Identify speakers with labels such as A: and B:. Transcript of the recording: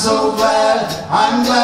A: so glad, I'm glad.